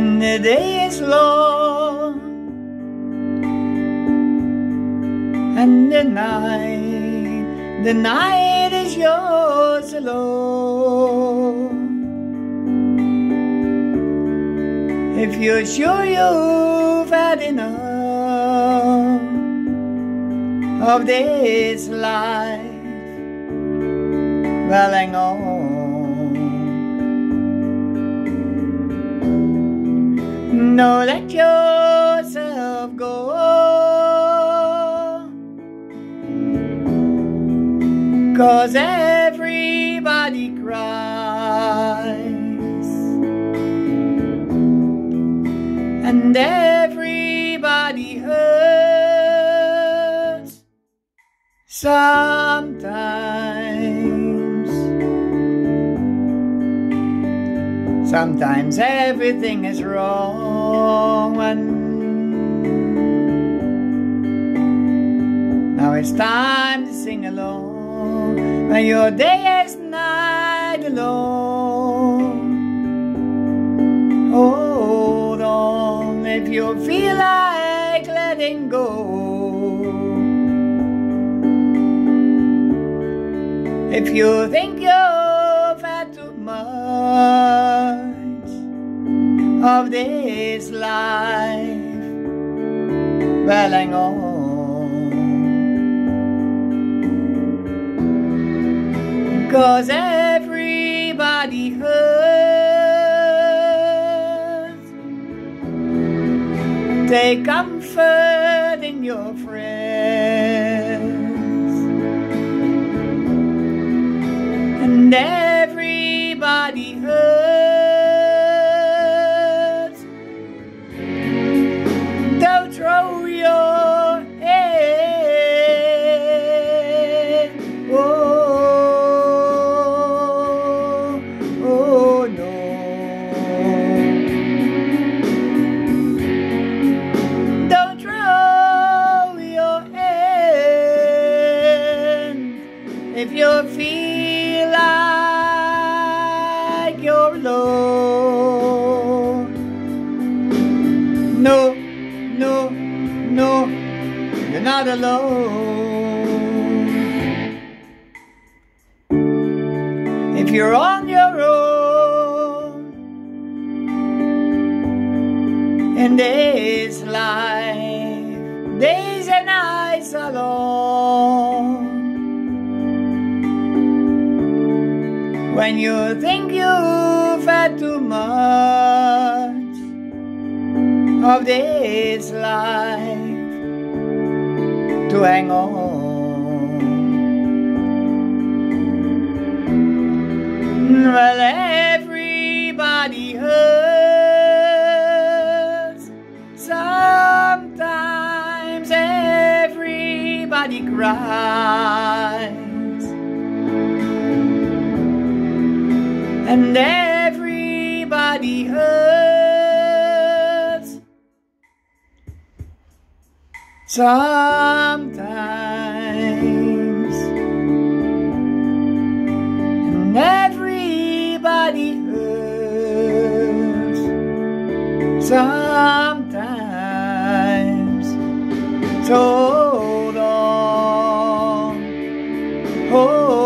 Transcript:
and the day is long and the night, the night is yours alone. If you're sure you've had enough of this life, well, hang on. No, let yourself go. Cause everybody cries. And everybody hurts. Sometimes. Sometimes everything is wrong and Now it's time to sing along when your day is night alone. Hold on if you feel like letting go. If you think you've of this life, well, hang on. Cause everybody hurts. Take comfort in your friends. And not alone. If you're on your own in this life, days and nights alone. When you think you've had too much of this life to hang on. Well, everybody hurts. Sometimes everybody cries. And everybody hurts. Sometimes. And everybody hurts sometimes. So hold on, hold